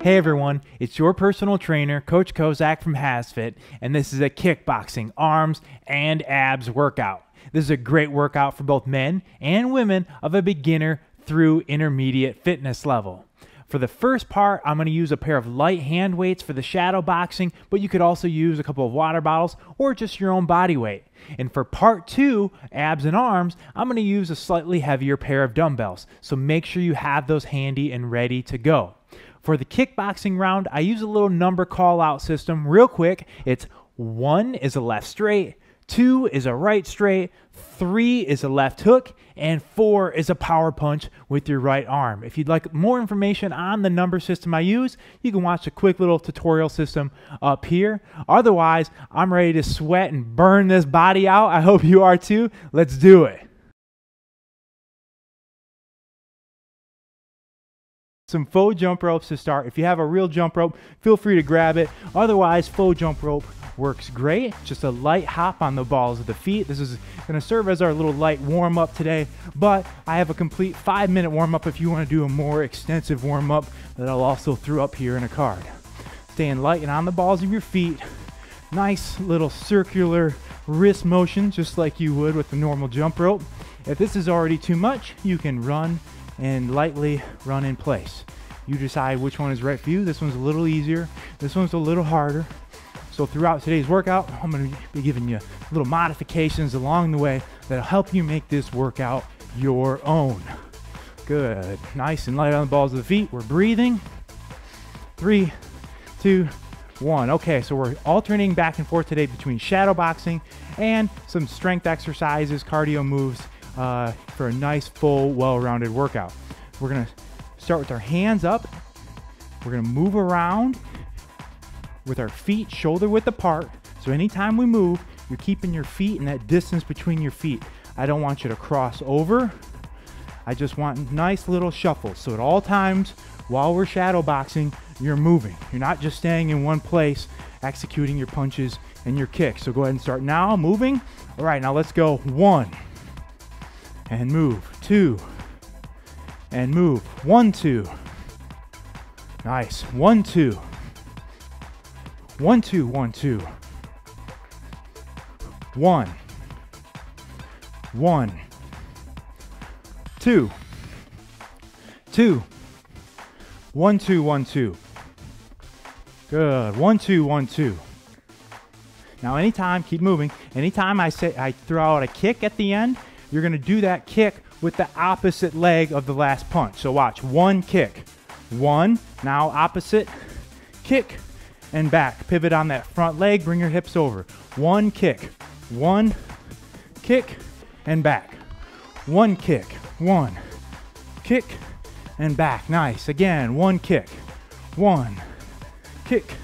Hey everyone, it's your personal trainer, Coach Kozak from HASfit, and this is a kickboxing, arms, and abs workout. This is a great workout for both men and women of a beginner through intermediate fitness level. For the first part, I'm going to use a pair of light hand weights for the shadow boxing, but you could also use a couple of water bottles or just your own body weight. And for part two, abs and arms, I'm going to use a slightly heavier pair of dumbbells. So make sure you have those handy and ready to go. For the kickboxing round, I use a little number call out system real quick. It's one is a left straight, two is a right straight, three is a left hook, and four is a power punch with your right arm. If you'd like more information on the number system I use, you can watch a quick little tutorial system up here. Otherwise, I'm ready to sweat and burn this body out. I hope you are too. Let's do it. Some faux jump ropes to start. If you have a real jump rope, feel free to grab it. Otherwise, faux jump rope works great. Just a light hop on the balls of the feet. This is going to serve as our little light warm up today, but I have a complete five minute warm up if you want to do a more extensive warm up that I'll also throw up here in a card. Staying light and on the balls of your feet. Nice little circular wrist motion, just like you would with the normal jump rope. If this is already too much, you can run and lightly run in place. You decide which one is right for you. This one's a little easier. This one's a little harder. So throughout today's workout, I'm to be giving you little modifications along the way that'll help you make this workout your own. Good. Nice and light on the balls of the feet. We're breathing. Three, two, one. Okay, so we're alternating back and forth today between shadow boxing and some strength exercises, cardio moves uh, for a nice, full, well-rounded workout. We're gonna start with our hands up. We're gonna move around with our feet shoulder width apart. So anytime we move, you're keeping your feet in that distance between your feet. I don't want you to cross over. I just want nice little shuffles. So at all times while we're shadow boxing, you're moving. You're not just staying in one place, executing your punches and your kicks. So go ahead and start now, moving. All right, now let's go one, and move. Two. And move. One, two. Nice. One, two. One, two, one, two. One. One. Two. Two. One, two, one, two. Good. One, two, one, two. Now, anytime, keep moving. Anytime I say I throw out a kick at the end, you're going to do that kick with the opposite leg of the last punch. So watch, one kick, one, now opposite, kick, and back. Pivot on that front leg, bring your hips over. One kick, one, kick, and back. One kick, one, kick, and back. Nice. Again, one kick, one, kick,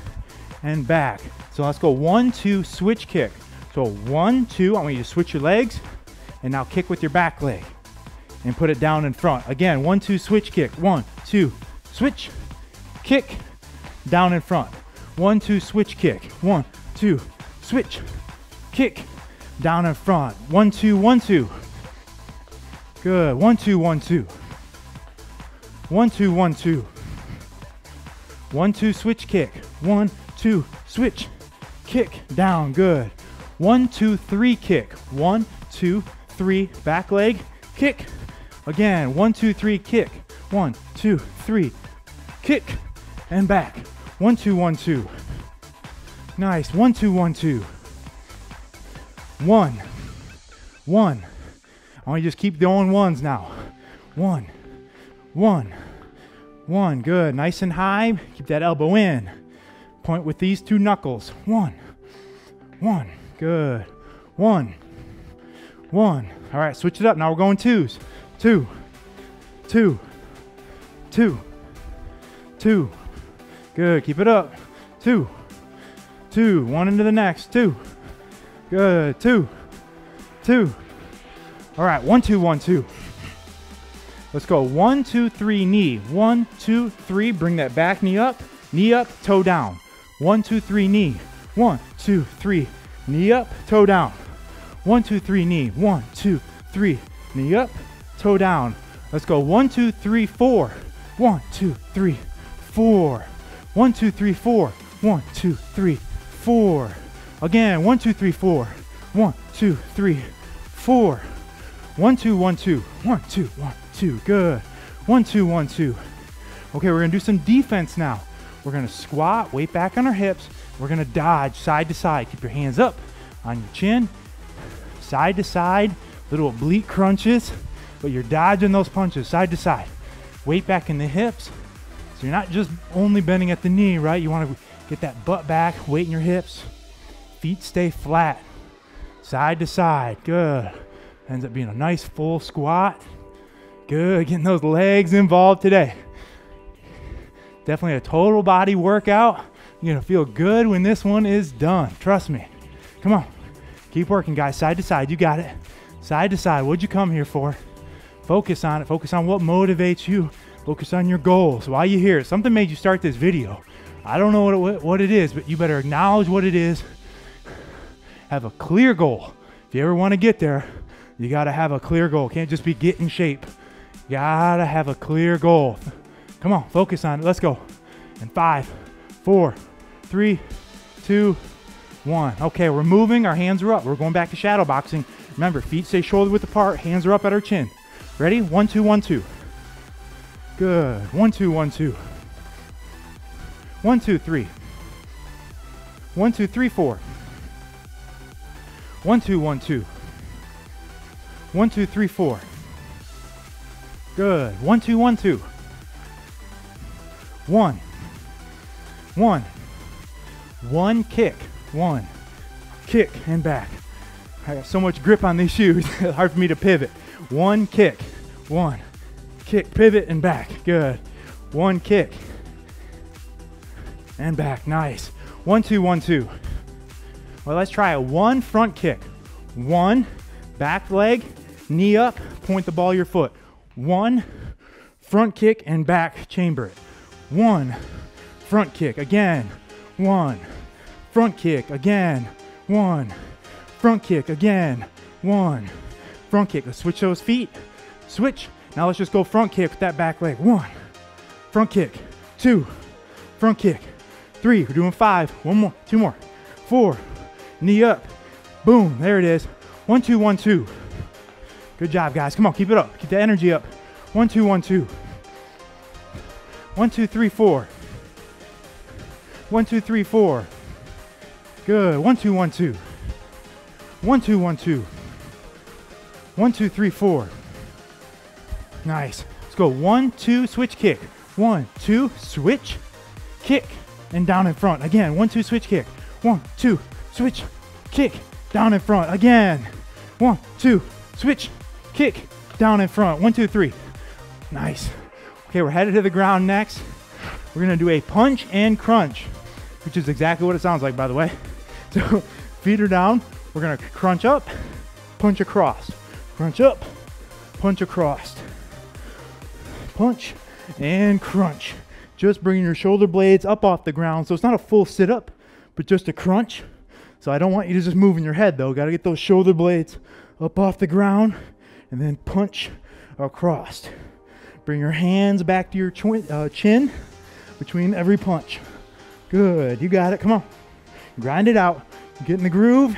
and back. So let's go one, two, switch kick. So one, two, I want you to switch your legs. And now kick with your back leg and put it down in front. Again, one, two, switch kick. One, two, switch, kick, down in front. One, two, switch kick. One, two, switch, kick, down in front. One, two, one, two. Good. One, two, one, two. One, two, one, two. One, two, switch kick. One, two, switch, kick, down. Good. One, two, three, kick. One, two, three, back leg, kick. Again, one, two, three, kick. One, two, three, kick, and back. One, two, one, two. Nice. One, two, one, two. One, one. I want you to just keep going ones now. One, one, one. Good. Nice and high. Keep that elbow in. Point with these two knuckles. One, one. Good. One, one. All right, switch it up. Now we're going twos. Two, two, two, two. Good. Keep it up. Two, two. One into the next. Two. Good. Two, two. All right, one, two, one, two. Let's go. One, two, three, knee. One, two, three. Bring that back knee up. Knee up, toe down. One, two, three, knee. One, two, three. Knee up, toe down. One, two, three, knee. One, two, three, knee up, toe down. Let's go. One, two, three, four. One, two, three, four. One, two, three, four. One, two, three, four. Again, one, two, three, four. One, two, three, four. One, two, one, two. One, two, one, two. Good. One, two, one, two. Okay, we're gonna do some defense now. We're gonna squat, weight back on our hips. We're gonna dodge side to side. Keep your hands up on your chin, side to side, little oblique crunches, but you're dodging those punches side to side. Weight back in the hips. So you're not just only bending at the knee, right? You wanna get that butt back, weight in your hips. Feet stay flat, side to side. Good. Ends up being a nice full squat. Good. Getting those legs involved today. Definitely a total body workout. You're gonna feel good when this one is done. Trust me. Come on. Keep working, guys. Side to side. You got it. Side to side. What'd you come here for? Focus on it. Focus on what motivates you. Focus on your goals. Why you here? Something made you start this video. I don't know what it, what it is, but you better acknowledge what it is. Have a clear goal. If you ever want to get there, you got to have a clear goal. Can't just be get in shape. You gotta have a clear goal. Come on, focus on it. Let's go. And five, four, three, two, one. Okay, we're moving. Our hands are up. We're going back to shadow boxing. Remember, feet stay shoulder width apart. Hands are up at our chin. Ready? One, two, one, two. Good. One, two, one, two. One, two, three. One, two, three, four. One, two, one, two. One, two, three, four. Good. One, two, one, two. One. One. One kick. One. Kick and back. I got so much grip on these shoes, it's hard for me to pivot. One kick. One. Kick, pivot, and back. Good. One kick. And back. Nice. One, two, one, two. Well, let's try a one front kick. One, back leg, knee up, point the ball your foot. One, front kick and back chamber it. One, front kick again. One, front kick again. One, front kick again. One, front kick. Let's switch those feet. Switch. Now let's just go front kick with that back leg. One, front kick. Two, front kick. Three, we're doing five. One more, two more. Four, knee up. Boom, there it is. One, two, one, two. Good job, guys. Come on, keep it up. Keep the energy up. One, two, one, two. One, two, three, four. One, two, three, four. Good. One, two, one, two. One, two, one, two. One, two, three, four. Nice. Let's go. One, two, switch kick. One, two, switch, kick, and down in front. Again. One, two, switch kick. One, two, switch, kick, down in front. Again. One, two, switch, kick, down in front. One, two, three. Nice. Okay, we're headed to the ground next. We're gonna do a punch and crunch, which is exactly what it sounds like, by the way. So feet are down. We're gonna crunch up, punch across, crunch up, punch across, punch and crunch. Just bringing your shoulder blades up off the ground. So it's not a full sit up, but just a crunch. So I don't want you to just move in your head though. Got to get those shoulder blades up off the ground and then punch across. Bring your hands back to your uh, chin between every punch. Good, you got it. Come on. Grind it out. Get in the groove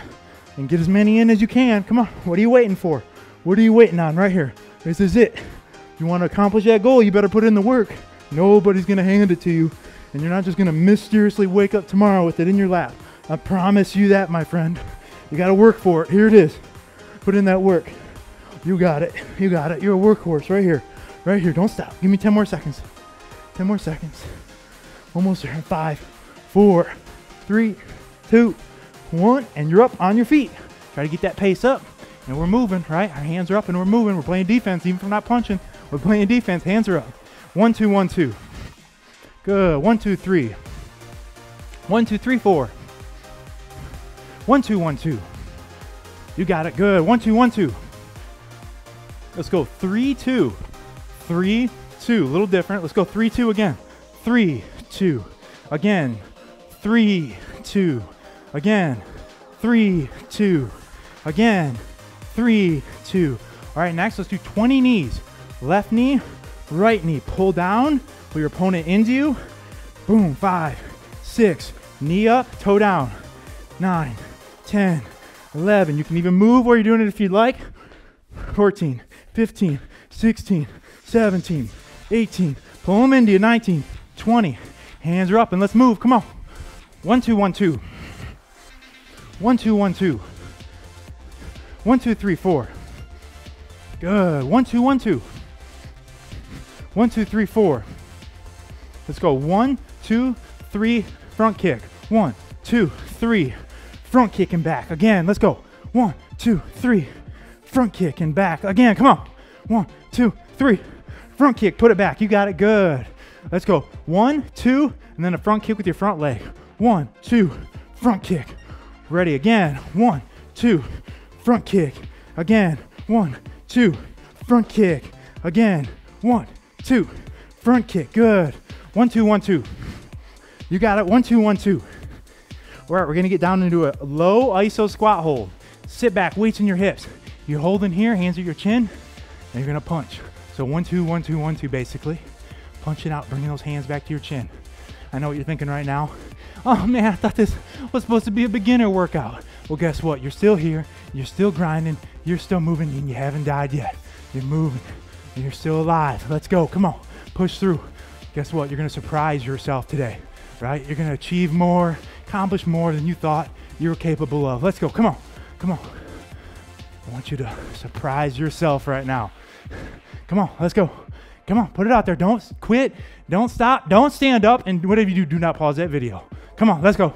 and get as many in as you can. Come on. What are you waiting for? What are you waiting on right here? This is it. You want to accomplish that goal, you better put in the work. Nobody's going to hand it to you. And you're not just going to mysteriously wake up tomorrow with it in your lap. I promise you that, my friend. You got to work for it. Here it is. Put in that work. You got it. You got it. You're a workhorse right here. Right here. Don't stop. Give me 10 more seconds. 10 more seconds. Almost there. Five, four, three, two, one. And you're up on your feet. Try to get that pace up. And we're moving, right? Our hands are up and we're moving. We're playing defense, even if we're not punching. We're playing defense. Hands are up. One, two, one, two. Good. One, two, three. One, two, three, four. One, two, one, two. You got it. Good. One, two, one, two. Let's go three, two, three, two. A little different. Let's go three, two again. Three, two. Again. Three, two. Again. Three, two. Again. Three, two. All right, next let's do 20 knees. Left knee, right knee. Pull down, pull your opponent into you. Boom. Five, six, knee up, toe down. Nine, 10, 11. You can even move where you're doing it if you'd like. 14, 15, 16, 17, 18. Pull them into you. 19, 20. Hands are up and let's move. Come on. One, two, one, two. One, two, one, two. One, two, three, four. Good. One, two, one, two. One, two, three, four. Let's go. One, two, three, front kick. One, two, three, front kick and back. Again, let's go. One, two, three, front kick and back. Again, come on. One, two, three, front kick. Put it back. You got it. Good. Let's go. One, two, and then a front kick with your front leg. One, two, front kick. Ready again. One, two, front kick. Again. One, two, front kick. Again. One, two, front kick. Good. One, two, one, two. You got it. One, two, one, two. All right, we're gonna get down into a low iso squat hold. Sit back, weights in your hips. You're holding here, hands at your chin, and you're gonna punch. So one, two, one, two, one, two, basically. Punching out, bringing those hands back to your chin. I know what you're thinking right now. Oh man, I thought this was supposed to be a beginner workout. Well, guess what? You're still here, you're still grinding, you're still moving, and you haven't died yet. You're moving, and you're still alive. Let's go, come on, push through. Guess what? You're gonna surprise yourself today, right? You're gonna achieve more, accomplish more than you thought you were capable of. Let's go, come on, come on. I want you to surprise yourself right now. Come on, let's go. Come on, put it out there. Don't quit. Don't stop. Don't stand up. And whatever you do, do not pause that video. Come on, let's go.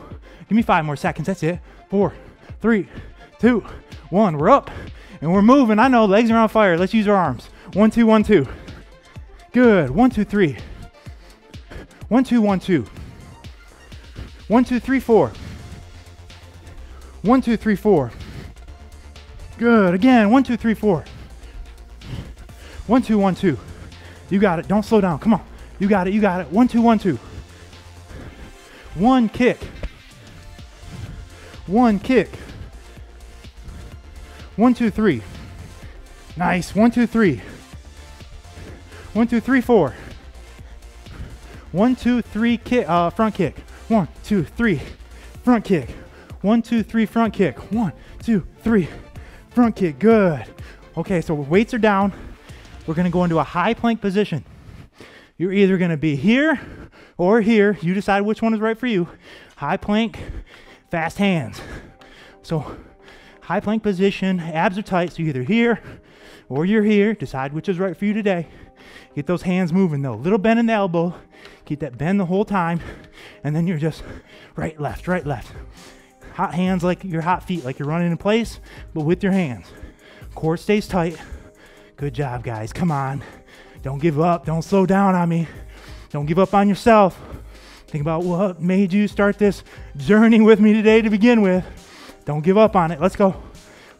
Give me five more seconds. That's it. Four, three, two, one. We're up and we're moving. I know legs are on fire. Let's use our arms. One, two, one, two. Good. One, two, three. One, two, one, two. One, two, three, four. One, two, three, four. Good. Again. One, two, three, four. One, two, one, two. You got it. Don't slow down. Come on. You got it. You got it. One, two, one, two. One kick. One kick. One, two, three. Nice. One, two, three. One, two, three, four. One, two, three, kick, uh, front kick. One, two, three, front kick. One, two, three, front kick. One, two, three, front kick. Good. Okay, so weights are down. We're gonna go into a high plank position. You're either gonna be here or here. You decide which one is right for you. High plank, fast hands. So, high plank position, abs are tight, so either here or you're here. Decide which is right for you today. Get those hands moving though. Little bend in the elbow. Keep that bend the whole time. And then you're just right, left, right, left. Hot hands like your hot feet, like you're running in place, but with your hands. Core stays tight. Good job, guys. Come on. Don't give up. Don't slow down on me. Don't give up on yourself. Think about what made you start this journey with me today to begin with. Don't give up on it. Let's go.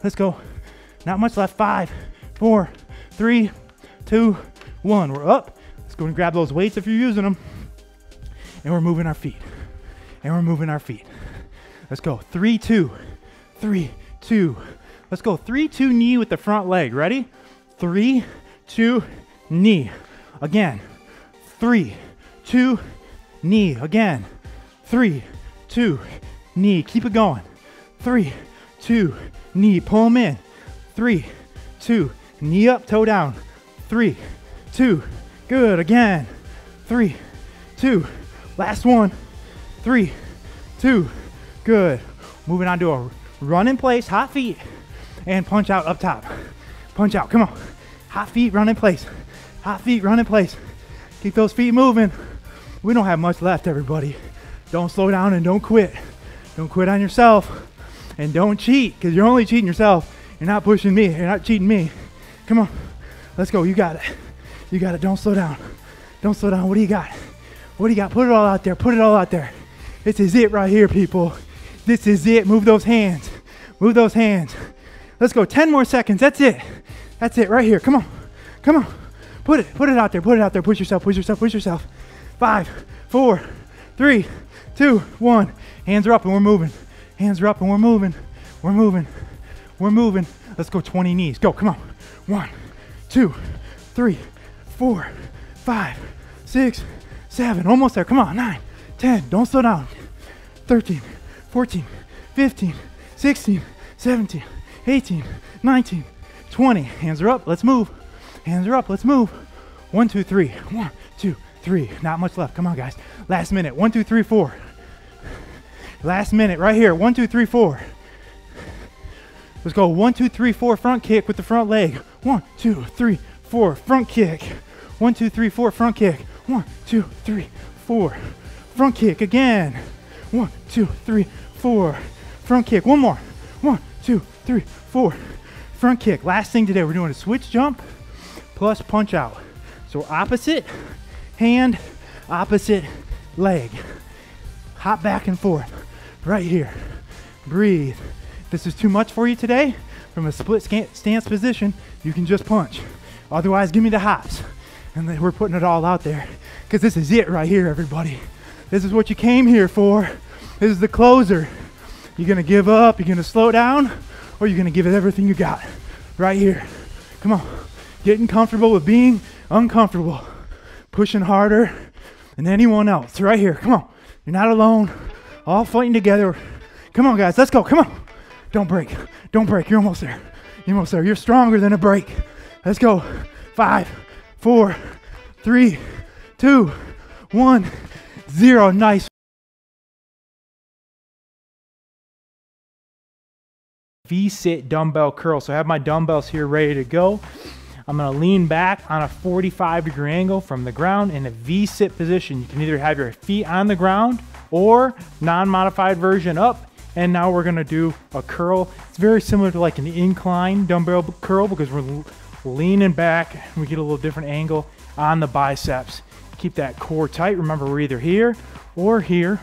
Let's go. Not much left. Five, four, three, two, one. We're up. Let's go and grab those weights if you're using them. And we're moving our feet. And we're moving our feet. Let's go. Three, two, three, two. Let's go. Three, two, knee with the front leg. Ready? Three, two, knee. Again. Three, two, knee. Again. Three, two, knee. Keep it going. Three, two, knee. Pull them in. Three, two, knee up, toe down. Three, two, good. Again. Three, two, last one. Three, two, good. Moving on to a run in place, hot feet, and punch out up top. Punch out, come on. Hot feet, run in place. Hot feet, run in place. Keep those feet moving. We don't have much left, everybody. Don't slow down and don't quit. Don't quit on yourself. And don't cheat, because you're only cheating yourself. You're not pushing me. You're not cheating me. Come on. Let's go. You got it. You got it. Don't slow down. Don't slow down. What do you got? What do you got? Put it all out there. Put it all out there. This is it right here, people. This is it. Move those hands. Move those hands. Let's go. 10 more seconds. That's it. That's it right here. Come on. Come on. Put it. Put it out there. Put it out there. Push yourself. Push yourself. Push yourself. Five, four, three, two, one. Hands are up and we're moving. Hands are up and we're moving. We're moving. We're moving. Let's go 20 knees. Go. Come on. One, two, three, four, five, six, seven. Almost there. Come on. Nine, 10. Don't slow down. 13, 14, 15, 16, 17, 18, 19, 20. Hands are up. Let's move. Hands are up. Let's move. One, two, three. One, two, three. Not much left. Come on, guys. Last minute. One, two, three, four. Last minute right here. One, two, three, four. Let's go. One, two, three, four. Front kick with the front leg. One, two, three, four. Front kick. One, two, three, four. Front kick. One, two, three, four. Front kick again. One, two, three, four. Front kick. One more. One, two, three, four. Front kick. Last thing today, we're doing a switch jump plus punch out. So opposite hand, opposite leg. Hop back and forth right here. Breathe. This is too much for you today. From a split stance position, you can just punch. Otherwise, give me the hops. And we're putting it all out there because this is it right here, everybody. This is what you came here for. This is the closer. You're gonna give up, you're gonna slow down, or you're gonna give it everything you got right here. Come on. Getting comfortable with being uncomfortable. Pushing harder than anyone else right here. Come on. You're not alone. All fighting together. Come on, guys. Let's go. Come on. Don't break. Don't break. You're almost there. You're almost there. You're stronger than a break. Let's go. Five, four, three, two, one, zero. Nice. V-sit dumbbell curl. So I have my dumbbells here ready to go. I'm gonna lean back on a 45 degree angle from the ground in a V-sit position. You can either have your feet on the ground or non-modified version up and now we're gonna do a curl. It's very similar to like an incline dumbbell curl because we're leaning back we get a little different angle on the biceps. Keep that core tight. Remember, we're either here or here.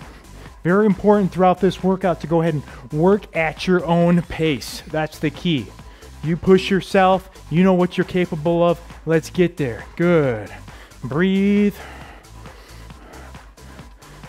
Very important throughout this workout to go ahead and work at your own pace. That's the key. You push yourself, you know what you're capable of. Let's get there. Good. Breathe.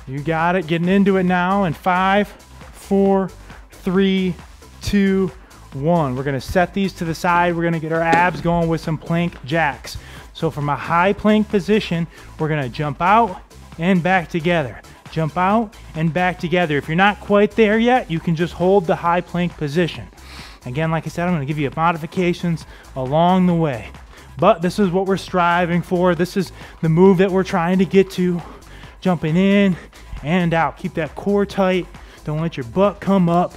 You got it. Getting into it now in five, four, three, two, one. We're gonna set these to the side. We're gonna get our abs going with some plank jacks. So from a high plank position, we're gonna jump out and back together. Jump out and back together. If you're not quite there yet, you can just hold the high plank position. Again, like I said, I'm gonna give you modifications along the way. But this is what we're striving for. This is the move that we're trying to get to. Jumping in and out. Keep that core tight. Don't let your butt come up.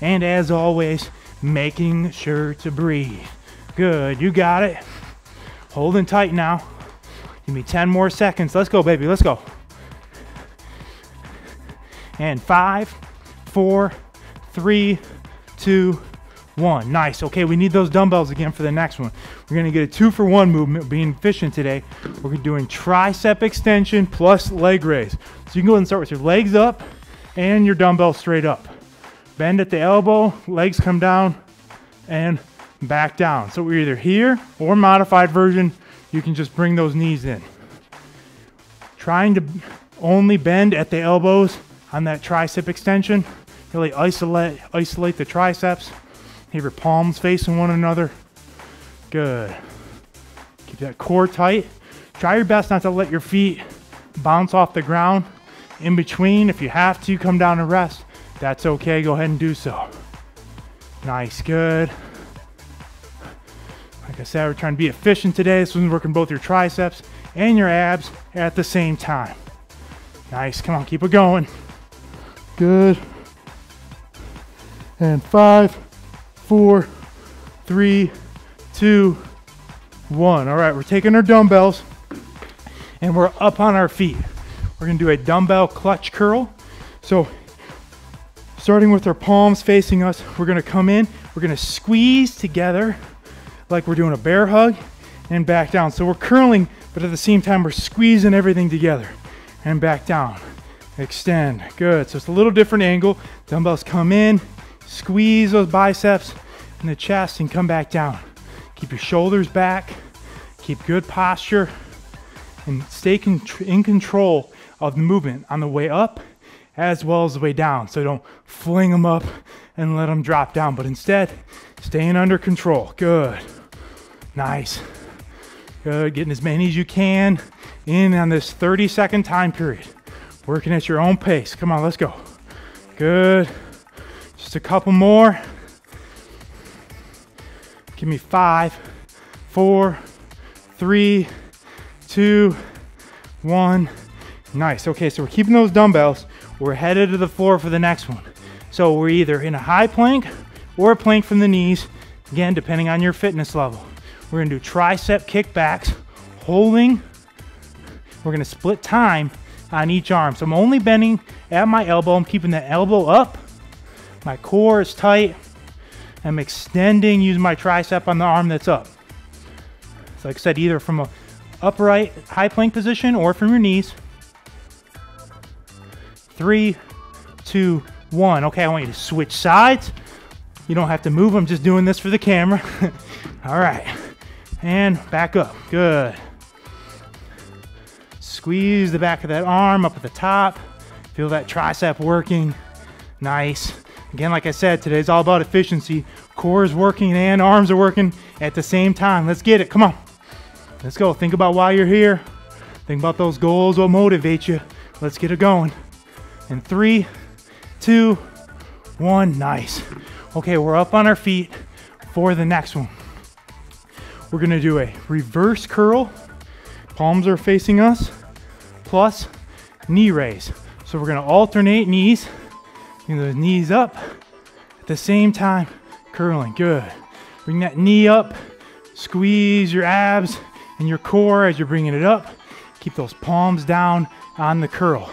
And as always, making sure to breathe. Good, you got it. Holding tight now. Give me 10 more seconds. Let's go, baby, let's go. And five, four, three, two, one. Nice. Okay, we need those dumbbells again for the next one. We're gonna get a two for one movement, being efficient today. We're doing tricep extension plus leg raise. So you can go ahead and start with your legs up and your dumbbell straight up. Bend at the elbow, legs come down, and back down. So we're either here or modified version, you can just bring those knees in. Trying to only bend at the elbows on that tricep extension. Really isolate, isolate the triceps. Have your palms facing one another. Good. Keep that core tight. Try your best not to let your feet bounce off the ground in between, if you have to come down and rest, that's okay. Go ahead and do so. Nice, good. Like I said, we're trying to be efficient today. This one's working both your triceps and your abs at the same time. Nice, come on, keep it going. Good. And five, four, three, two, one. All right, we're taking our dumbbells and we're up on our feet. We're gonna do a dumbbell clutch curl. So starting with our palms facing us, we're gonna come in, we're gonna squeeze together like we're doing a bear hug and back down. So we're curling, but at the same time, we're squeezing everything together and back down. Extend, good. So it's a little different angle. Dumbbells come in, squeeze those biceps and the chest and come back down. Keep your shoulders back, keep good posture, and stay in control of the movement on the way up as well as the way down. So don't fling them up and let them drop down, but instead, staying under control. Good. Nice. Good. Getting as many as you can in on this 30 second time period. Working at your own pace. Come on, let's go. Good. Just a couple more. Give me five, four, three, two, one. Nice. Okay, so we're keeping those dumbbells. We're headed to the floor for the next one. So we're either in a high plank or a plank from the knees, again, depending on your fitness level. We're gonna do tricep kickbacks, holding. We're gonna split time on each arm. So I'm only bending at my elbow. I'm keeping the elbow up. My core is tight. I'm extending, using my tricep on the arm that's up. So like I said, either from a upright high plank position or from your knees. Three, two, one. Okay, I want you to switch sides. You don't have to move. I'm just doing this for the camera. All right. And back up. Good. Squeeze the back of that arm up at the top. Feel that tricep working. Nice. Again, like I said, today's all about efficiency. Core is working and arms are working at the same time. Let's get it. Come on. Let's go. Think about why you're here. Think about those goals, what motivates you. Let's get it going. In three, two, one. Nice. Okay, we're up on our feet for the next one. We're gonna do a reverse curl. Palms are facing us, plus knee raise. So we're gonna alternate knees. Bring those knees up at the same time, curling. Good. Bring that knee up, squeeze your abs and your core as you're bringing it up. Keep those palms down on the curl.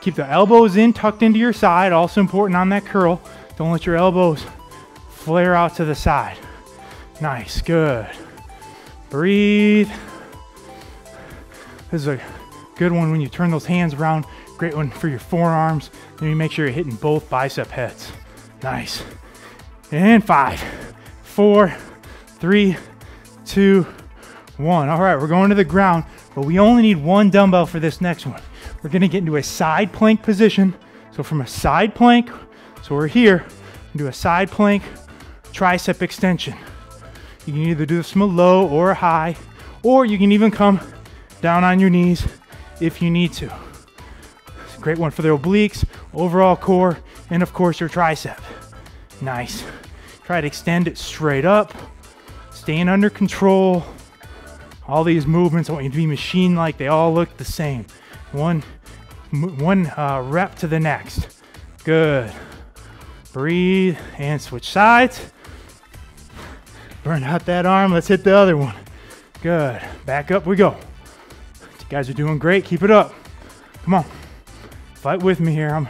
Keep the elbows in, tucked into your side. Also important on that curl. Don't let your elbows flare out to the side. Nice, good. Breathe. This is a good one when you turn those hands around. Great one for your forearms. Then you make sure you're hitting both bicep heads. Nice. And five, four, three, two, one. All right, we're going to the ground, but we only need one dumbbell for this next one. We're gonna get into a side plank position. So from a side plank, so we're here, do a side plank, tricep extension. You can either do this from a low or a high, or you can even come down on your knees if you need to. Great one for the obliques, overall core, and of course your tricep. Nice. Try to extend it straight up, staying under control. All these movements, I want you to be machine-like. They all look the same. One, one uh, rep to the next. Good. Breathe and switch sides. Burn out that arm. Let's hit the other one. Good. Back up we go. You guys are doing great. Keep it up. Come on. Fight with me here. I'm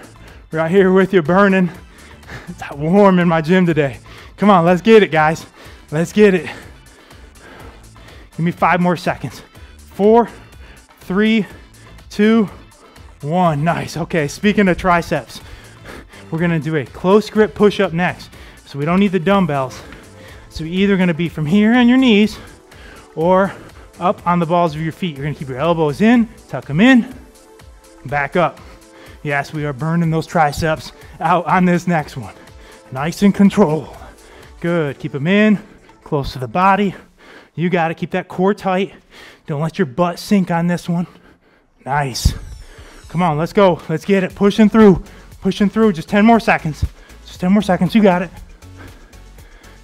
right here with you, burning. It's warm in my gym today. Come on, let's get it, guys. Let's get it. Give me five more seconds. Four, three, two, one. Nice. Okay, speaking of triceps, we're gonna do a close grip push up next. So we don't need the dumbbells. So you're either gonna be from here on your knees or up on the balls of your feet. You're gonna keep your elbows in, tuck them in, back up. Yes, we are burning those triceps out on this next one. Nice and controlled. Good. Keep them in, close to the body. You got to keep that core tight. Don't let your butt sink on this one. Nice. Come on, let's go. Let's get it. Pushing through. Pushing through. Just 10 more seconds. Just 10 more seconds. You got it.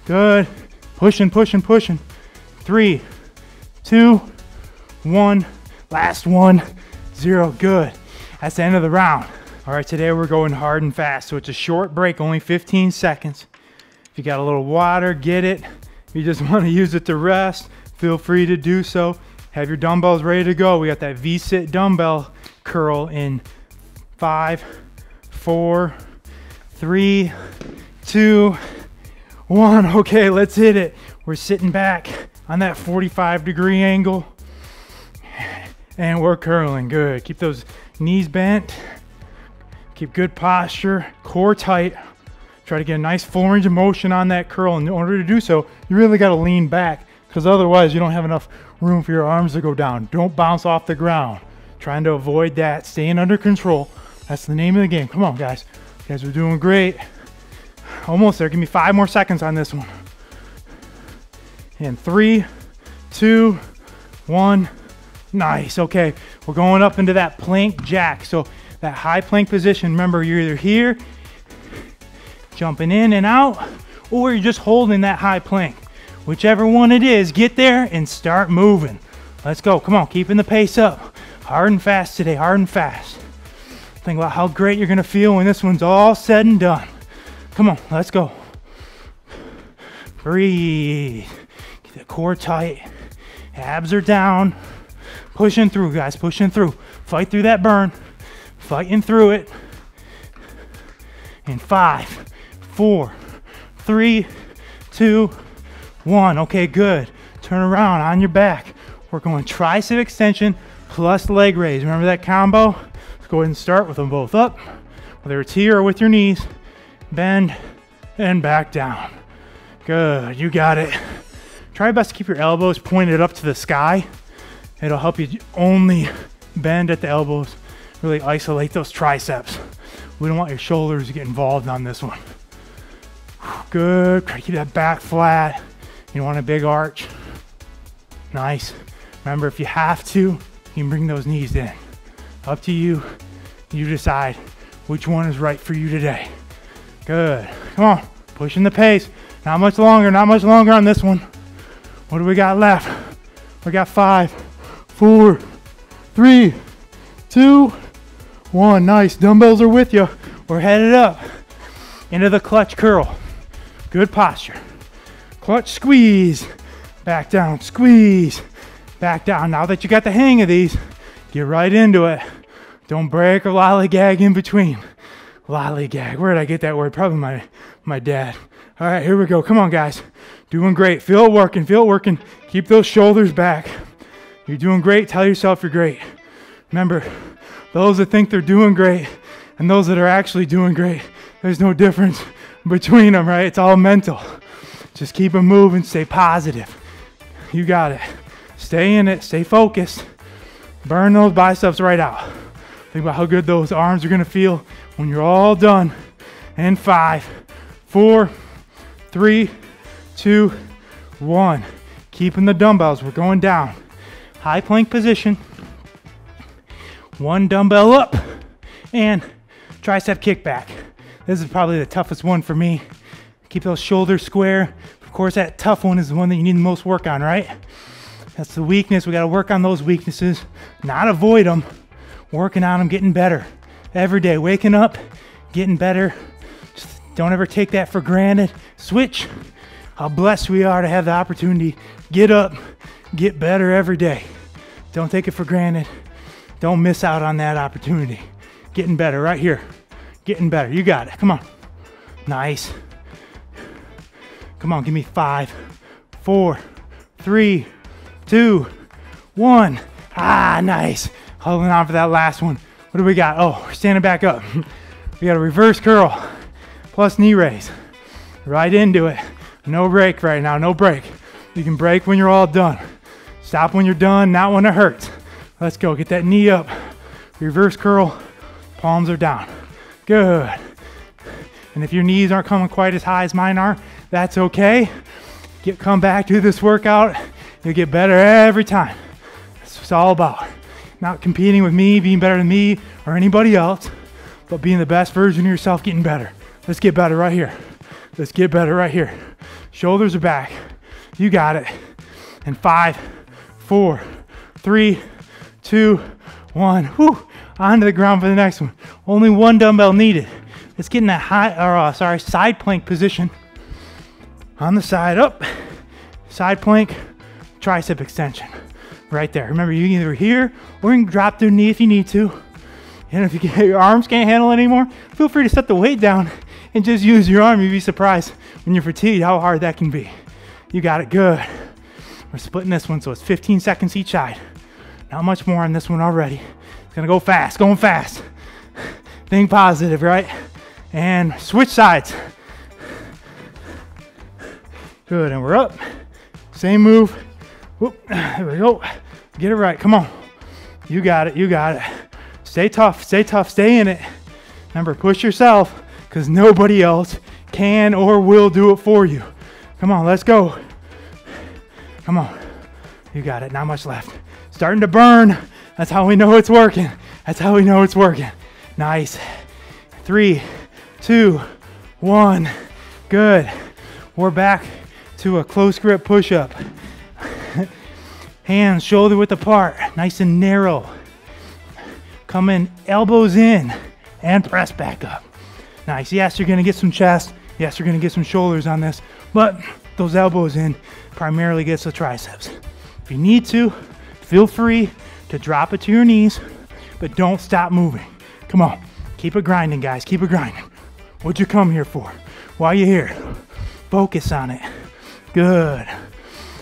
Good. Pushing, pushing, pushing. Three, two, one. Last one. Zero. Good. That's the end of the round. All right, today we're going hard and fast. So it's a short break, only 15 seconds. If you got a little water, get it. If you just want to use it to rest, feel free to do so. Have your dumbbells ready to go. We got that V-sit dumbbell curl in five, four, three, two, one. Okay, let's hit it. We're sitting back on that 45 degree angle and we're curling. Good. Keep those knees bent. Keep good posture, core tight. Try to get a nice full range of motion on that curl. And In order to do so, you really got to lean back because otherwise you don't have enough room for your arms to go down. Don't bounce off the ground. Trying to avoid that, staying under control. That's the name of the game. Come on, guys. You guys are doing great. Almost there. Give me five more seconds on this one. And three, two, one. Nice. Okay, we're going up into that plank jack. So that high plank position. Remember, you're either here, jumping in and out, or you're just holding that high plank. Whichever one it is, get there and start moving. Let's go. Come on, keeping the pace up. Hard and fast today, hard and fast. Think about how great you're to feel when this one's all said and done. Come on, let's go. Breathe. Get the core tight. Abs are down. Pushing through, guys, pushing through. Fight through that burn. Fighting through it. In five, four, three, two, one. Okay, good. Turn around on your back. We're going tricep extension plus leg raise. Remember that combo? Let's go ahead and start with them both up, whether it's here or with your knees. Bend and back down. Good, you got it. Try best to keep your elbows pointed up to the sky. It'll help you only bend at the elbows, really isolate those triceps. We don't want your shoulders to get involved on this one. Good, try to keep that back flat. You want a big arch. Nice. Remember, if you have to, you can bring those knees in. Up to you. You decide which one is right for you today. Good. Come on. Pushing the pace. Not much longer. Not much longer on this one. What do we got left? We got five, four, three, two, one. Nice. Dumbbells are with you. We're headed up into the clutch curl. Good posture. Clutch squeeze. Back down. Squeeze back down. Now that you got the hang of these, get right into it. Don't break or lollygag in between. Lollygag. Where did I get that word? Probably my, my dad. All right, here we go. Come on, guys. Doing great. Feel it working. Feel it working. Keep those shoulders back. You're doing great. Tell yourself you're great. Remember, those that think they're doing great and those that are actually doing great, there's no difference between them, right? It's all mental. Just keep it moving. Stay positive. You got it. Stay in it, stay focused. Burn those biceps right out. Think about how good those arms are gonna feel when you're all done. And five, four, three, two, one. Keeping the dumbbells, we're going down. High plank position. One dumbbell up and tricep kickback. This is probably the toughest one for me. Keep those shoulders square. Of course, that tough one is the one that you need the most work on, right? That's the weakness. We got to work on those weaknesses, not avoid them. Working on them, getting better every day. Waking up, getting better. Just don't ever take that for granted. Switch. How blessed we are to have the opportunity. Get up, get better every day. Don't take it for granted. Don't miss out on that opportunity. Getting better right here. Getting better. You got it. Come on. Nice. Come on, give me five, four, three, two, one. Ah, nice. Holding on for that last one. What do we got? Oh, we're standing back up. We got a reverse curl plus knee raise. Right into it. No break right now, no break. You can break when you're all done. Stop when you're done, not when it hurts. Let's go. Get that knee up. Reverse curl. Palms are down. Good. And if your knees aren't coming quite as high as mine are, that's okay. Get come back do this workout You'll get better every time. That's what it's all about. Not competing with me, being better than me or anybody else, but being the best version of yourself, getting better. Let's get better right here. Let's get better right here. Shoulders are back. You got it. And five, four, three, two, one. Whew. Onto the ground for the next one. Only one dumbbell needed. Let's get in that high, or uh, sorry, side plank position. On the side, up. Side plank, tricep extension right there. Remember, you can either here or you can drop their knee if you need to. And if you your arms can't handle it anymore, feel free to set the weight down and just use your arm. You'd be surprised when you're fatigued how hard that can be. You got it good. We're splitting this one so it's 15 seconds each side. Not much more on this one already. It's gonna go fast, going fast. Think positive, right? And switch sides. Good, and we're up. Same move, Whoop, there we go. Get it right. Come on. You got it. You got it. Stay tough. Stay tough. Stay in it. Remember, push yourself because nobody else can or will do it for you. Come on, let's go. Come on. You got it. Not much left. Starting to burn. That's how we know it's working. That's how we know it's working. Nice. Three, two, one. Good. We're back to a close grip push up. Hands shoulder width apart, nice and narrow. Come in, elbows in, and press back up. Nice. Yes, you're gonna get some chest. Yes, you're gonna get some shoulders on this, but those elbows in primarily gets the triceps. If you need to, feel free to drop it to your knees, but don't stop moving. Come on, keep it grinding, guys. Keep it grinding. What'd you come here for? Why you here? Focus on it. Good.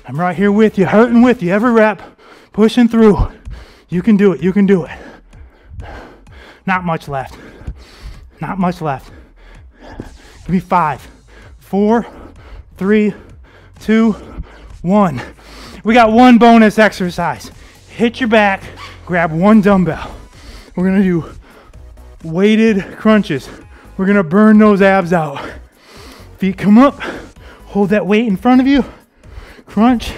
I'm right here with you, hurting with you every rep, pushing through. You can do it. You can do it. Not much left. Not much left. Give me five, four, three, two, one. We got one bonus exercise. Hit your back, grab one dumbbell. We're gonna do weighted crunches. We're gonna burn those abs out. Feet come up, hold that weight in front of you, crunch,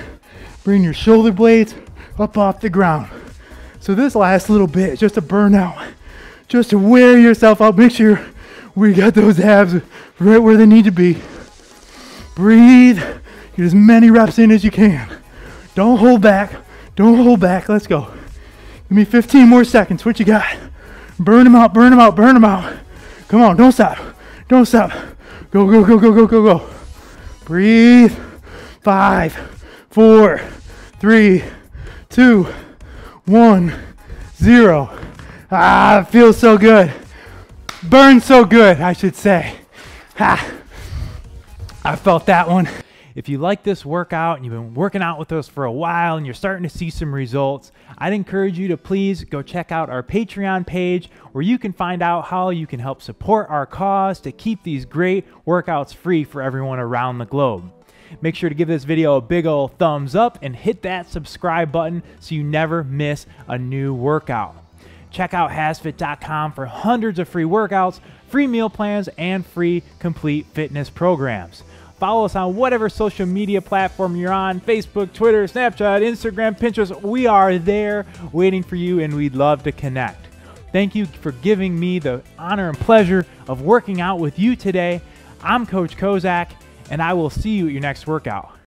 bring your shoulder blades up off the ground. So this last little bit just a burnout, just to wear yourself out. Make sure we got those abs right where they need to be. Breathe, get as many reps in as you can. Don't hold back, don't hold back. Let's go. Give me 15 more seconds. What you got? Burn them out, burn them out, burn them out. Come on, don't stop, don't stop. Go, go, go, go, go, go, go. Breathe. Five, four, three, two, one, zero. Ah, it feels so good. Burns so good, I should say. Ha. I felt that one. If you like this workout and you've been working out with us for a while and you're starting to see some results, I'd encourage you to please go check out our Patreon page where you can find out how you can help support our cause to keep these great workouts free for everyone around the globe. Make sure to give this video a big old thumbs up and hit that subscribe button so you never miss a new workout. Check out hasfit.com for hundreds of free workouts, free meal plans, and free complete fitness programs. Follow us on whatever social media platform you're on Facebook, Twitter, Snapchat, Instagram, Pinterest. We are there waiting for you, and we'd love to connect. Thank you for giving me the honor and pleasure of working out with you today. I'm Coach Kozak, and I will see you at your next workout.